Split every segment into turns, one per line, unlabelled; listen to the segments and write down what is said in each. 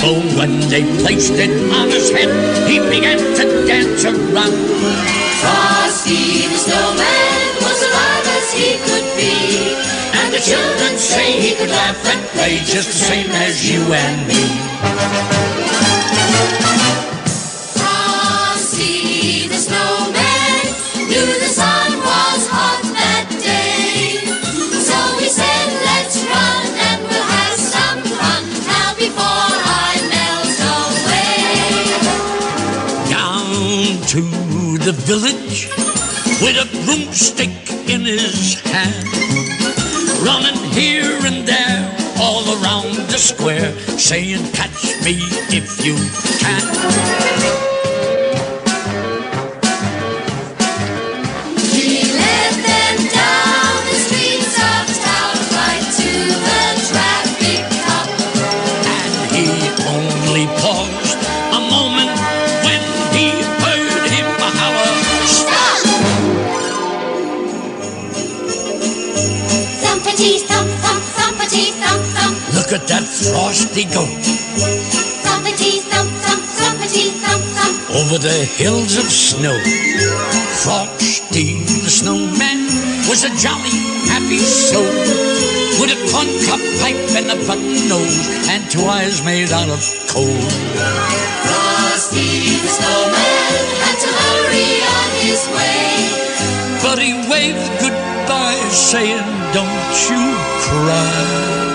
For when they placed it on his head, he began to dance around.
Frosty the snowman was alive as he could be.
And the children say he could laugh and play just the same as you and me. Down to the village with a broomstick in his hand, running here and there all around the square, saying, Catch me if you can.
Thumpity thump thump thumpity thump thump
Look at that frosty goat
thumpity thump thump thumpity thump thump.
over the hills of snow. Frosty the snowman was a jolly, happy soul with a corncob pipe and a button nose and two eyes made out of coal.
Frosty the snowman had to hurry on his way.
But he waved goodbye, saying, Don't you cry.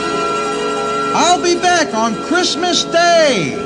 I'll be back on Christmas Day!